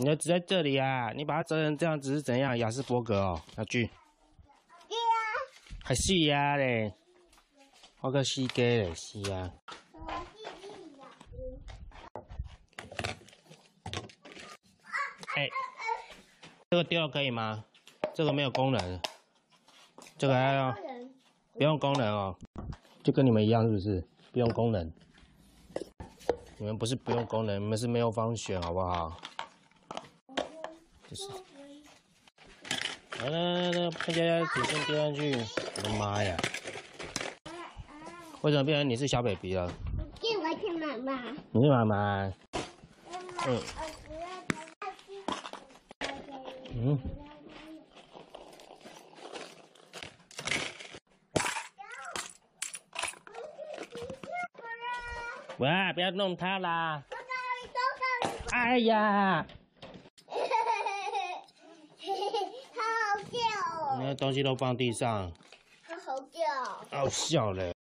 你的纸在这里啊！你把它折成这样子是怎样？雅斯伯格哦，小俊。对呀。还细呀嘞，画个细给嘞，细呀。哎，这个丢了可以吗？这个没有功能，这个还要不用功能哦，就跟你们一样是不是？不用功能，你们不是不用功能，你们是没有方选，好不好？就是，来来来来，大家纸先丢上去。我的妈呀！为什么变成你是小 baby 了？因为我是妈妈。你是妈妈。嗯。嗯。喂，不要弄它啦！哎呀！好好笑哦！那东西都放地上。好好笑。好笑嘞。